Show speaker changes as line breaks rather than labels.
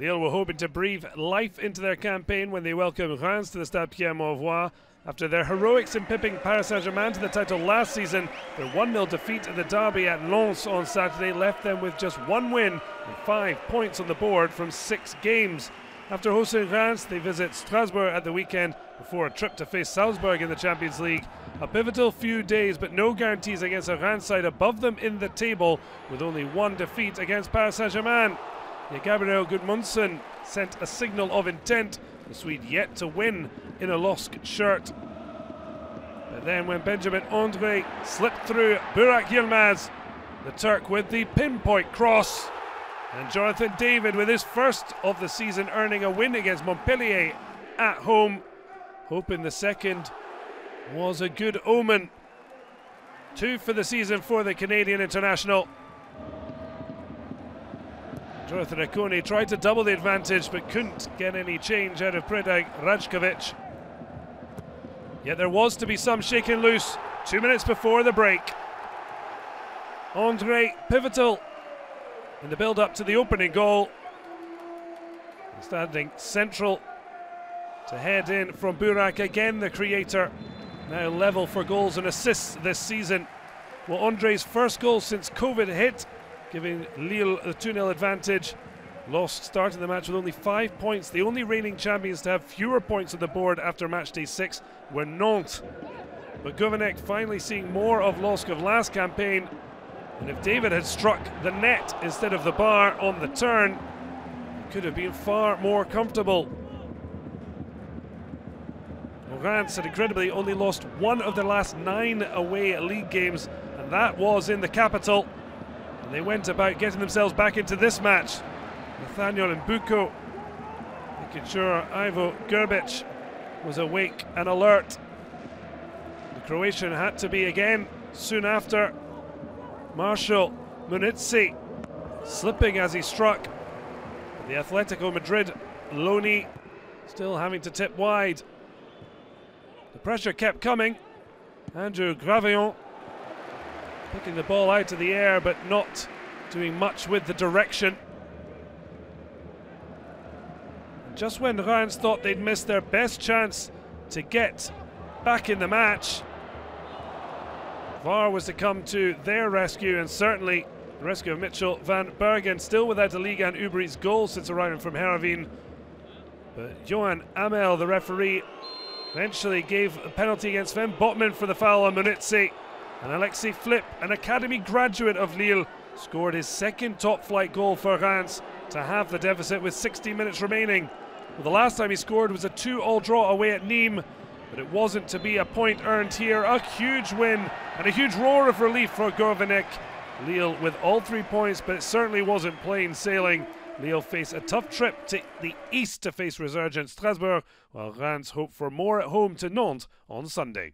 Lille were hoping to breathe life into their campaign when they welcomed Reims to the Stade Pierre Mauroy. After their heroics in pipping Paris Saint Germain to the title last season, their 1 0 defeat at the derby at Lens on Saturday left them with just one win and five points on the board from six games. After hosting Reims, they visit Strasbourg at the weekend before a trip to face Salzburg in the Champions League. A pivotal few days, but no guarantees against a Reims side above them in the table, with only one defeat against Paris Saint Germain. Gabriel Gudmundsson sent a signal of intent, the Swede yet to win in a LOSC shirt. But then when Benjamin Andre slipped through Burak Yilmaz, the Turk with the pinpoint cross, and Jonathan David with his first of the season earning a win against Montpellier at home, hoping the second was a good omen. Two for the season for the Canadian international. Ikone tried to double the advantage but couldn't get any change out of Predrag Rajkovic. Yet there was to be some shaking loose two minutes before the break. Andre pivotal in the build up to the opening goal. Standing central to head in from Burak again, the creator. Now level for goals and assists this season. Well, Andre's first goal since COVID hit giving Lille a 2 0 advantage. LOSC starting the match with only five points. The only reigning champions to have fewer points on the board after match day six were Nantes. But Gourvennec finally seeing more of LOSC of last campaign. And if David had struck the net instead of the bar on the turn, it could have been far more comfortable. Reims had incredibly only lost one of their last nine away league games, and that was in the capital. And they went about getting themselves back into this match. Nathanaël Mbuku making sure Ivo Grbic was awake and alert. The Croatian had to be again soon after. Marshall Munetsi slipping as he struck. The Atletico Madrid loanee still having to tip wide. The pressure kept coming. Andrew Gravillon Picking the ball out of the air, but not doing much with the direction. Just when Reims thought they'd missed their best chance to get back in the match, VAR was to come to their rescue, and certainly the rescue of Mitchell van Bergen, still without a league and Uber Eats goal since arriving from Heerenveen. But Johan Hamel, the referee, eventually gave a penalty against Sven Botman for the foul on Munetsi. And Alexis Flips, an academy graduate of Lille, scored his second top flight goal for Reims to have the deficit with 60 minutes remaining. Well, the last time he scored was a 2 all draw away at Nîmes, but it wasn't to be a point earned here. A huge win and a huge roar of relief for Gourvennec. Lille with all three points, but it certainly wasn't plain sailing. Lille face a tough trip to the east to face resurgent Strasbourg, while Reims hope for more at home to Nantes on Sunday.